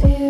feel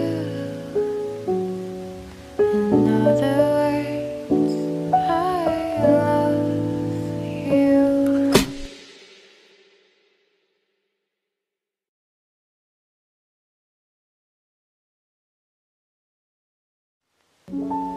You